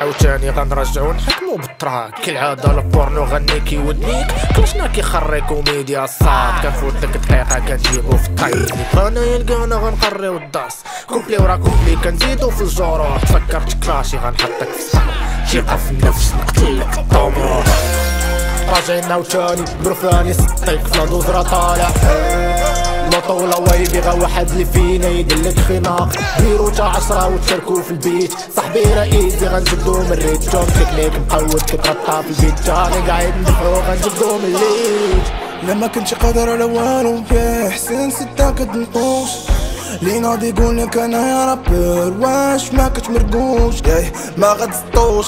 عاوتاني غنرجعو نحكمو بالتراك. كالعادة البورنو غني كيودنيك كلشنا كيخري كوميديا صاد. كنفوت لك دقيقة كنجيبو في الطايل أنا يلقانا غنقريو الداس كومبلي ورا كومبلي كنزيدو في الجروح تفكرت كلاشي غنحطك في الصحراء ثقة في النفس نقتلك الطموح راجعين عاوتاني برفاني ستيك في دوزرة طالع. بطولة وايبي غا واحد اللي فينا يدلك خناق ديرو تا عشرة وتشاركو في البيت. صاحبي رئيسي غنجبدو من الريت. جون تكنيك مقود كتغطى في البيت. جاني قاعد ندفعو غنجبدو من الليت لما كنت قادر على والو يا حسين ستة كتنقوش لي ناضي يقول لك أنا يا رابر واش ما كتمرقوش ياي ما غتسطوش.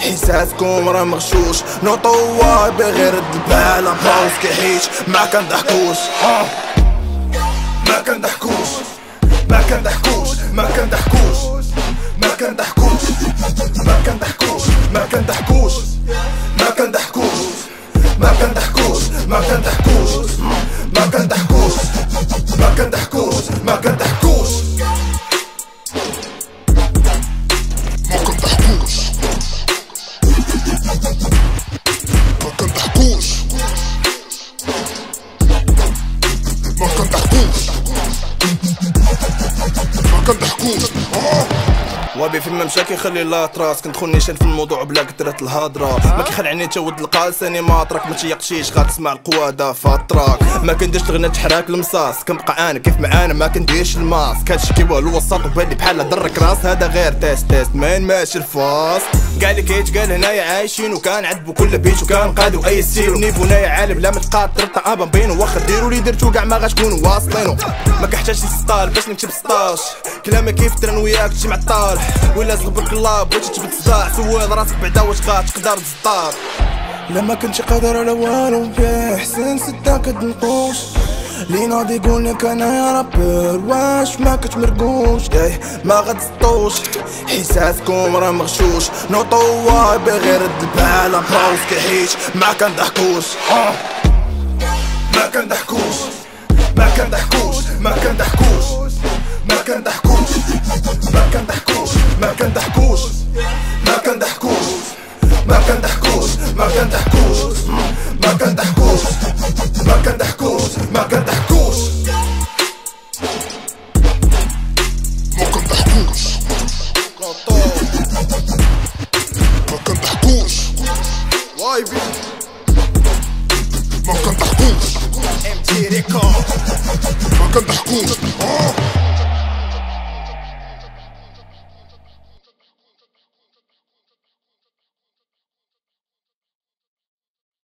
حساسكم راه مغشوش. نوطوا بغير الدبالة باوس كيحيش ما كنضحكوش. ما كنضحكوش ما كنضحكوش ما كنضحكوش ما كنضحكوش ما كنضحكوش ما كنضحكوش ما كنضحكوش ما كنضحكوش ما كنضحكوش ما كنضحكوش ما كنضحكوش ما كنضحكوش وابي فيما مشى كيخلي لا تراس. كندخل نيشان في الموضوع بلا كثرة الهضرة ما كيخلعني تود القالساني ماطرك ما تيقشيش غتسمع القوادة فاتراك. ما كنديرش الغنى تحراك المصاص كنبقى أنا كيف معانا ما كنديرش الماسك هادشي كي والو وسط وبالي بحال درك راس. هذا غير تيست تيست. مين ماشي الفاس؟ كاع اللي كيتقال هنايا عايشين وكان عذبو كل بيت وكان قادو اي سير. ونيفو نايا عالم لا ما تقاطر طابا بينو. واخا ديرو اللي درتو كاع ما غتكونوا واصلينو. ما كحتاجش ستال باش نكتب 16 كلامي كيف ترن وياك تشي معطال. ولا زغبك الله بغيتي تجبد صداع سوال راسك بعدا واش غاتقدر تزطار لما كنتش قادر على والو يا حسين ستة كتنقوش لي ناضي يقول لك أنا يا رابر واش ما كتمرقوش ياي ما غتسطوش. حساسكم راه مغشوش. نوطوا بغير الدبالة باوس كيحيش ما كنضحكوش. ما كنضحكوش. ما كنضحكوش ما كنضحكوش ما كنضحكوش ما كنضحكوش ما كنضحكوش واي بي ما كنضحكوش ام تي ريكورد ما كنضحكوش